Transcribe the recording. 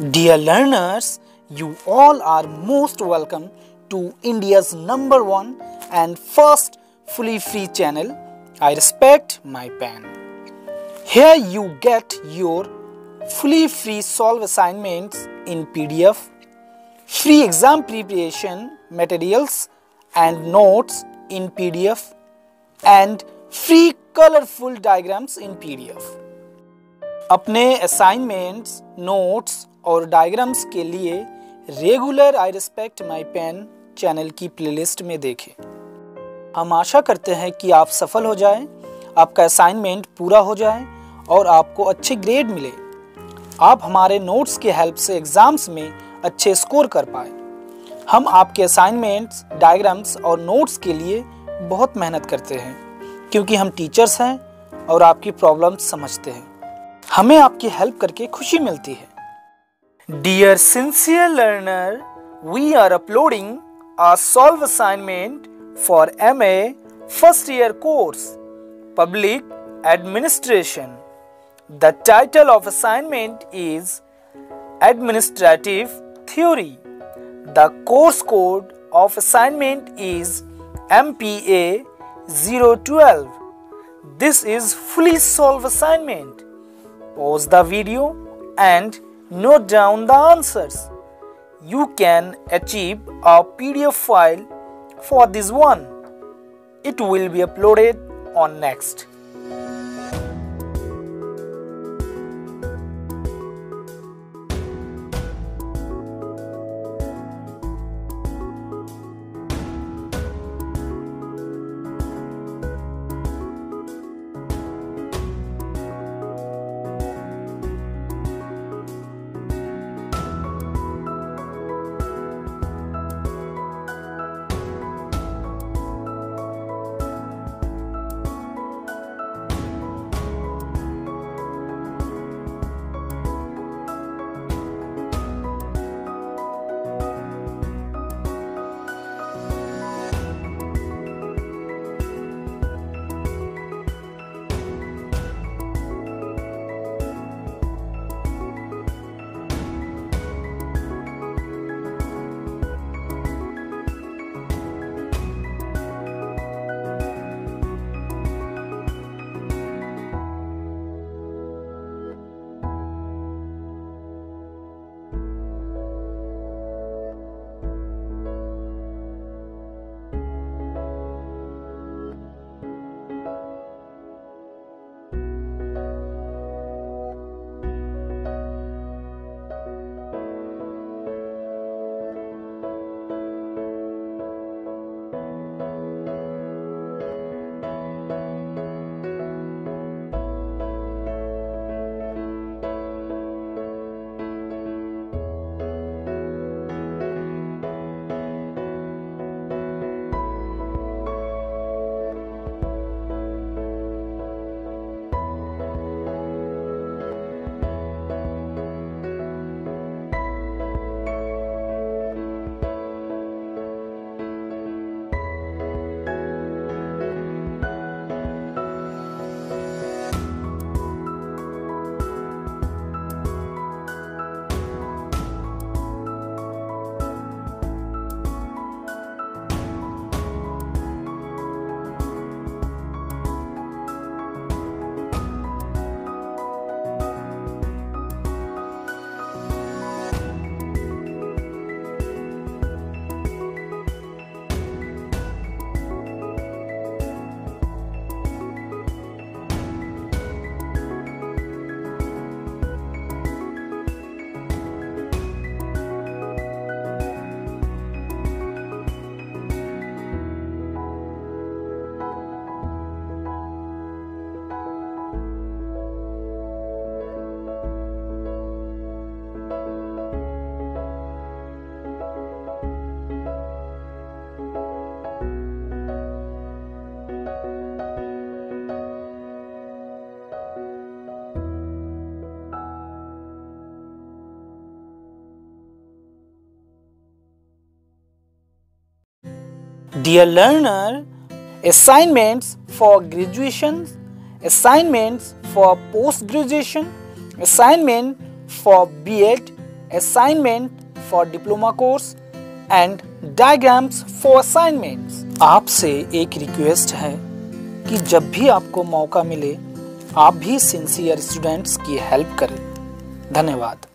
Dear learners, you all are most welcome to India's number one and first fully free channel. I respect my pen. Here you get your fully free solve assignments in PDF, free exam preparation materials and notes in PDF, and free colorful diagrams in PDF. अपने assignments notes और diagrams के लिए regular I respect my pen channel की playlist में देखें। हम आशा करते हैं कि आप सफल हो जाएँ, आपका असाइनमेंट पूरा हो जाए और आपको अच्छे ग्रेड मिले। आप हमारे नोट्स की हेल्प से एग्ज़ाम्स में अच्छे स्कोर कर पाए। हम आपके असाइनमेंट्स डायग्राम्स और नोट्स के लिए बहुत मेहनत करते हैं क्योंकि हम टीचर्स हैं और आपकी प्रॉब्लम्स समझते हैं। हमें आपकी हेल्प करके खुशी मिलती है। Dear sincere learner we are uploading a solve assignment for M A first year course public administration the title of assignment is administrative theory the course code of assignment is M P A zero twelve this is fully solve assignment Pause the video and note down the answers. You can achieve a PDF file for this one. It will be uploaded on next. Dear learner, assignments for graduation, assignments for post graduation, assignment for B.Ed, assignment for diploma course and diagrams for assignments. आपसे एक request है कि जब भी आपको मौका मिले आप भी सिंसियर स्टूडेंट्स की हेल्प करें धन्यवाद